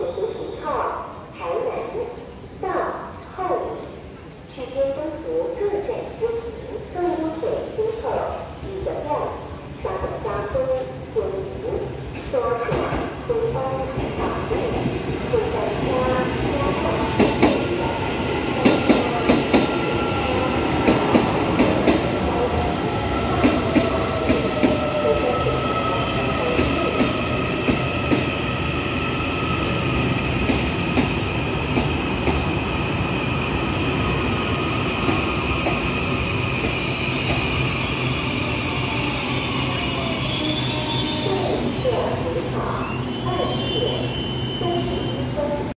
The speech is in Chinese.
有们已经。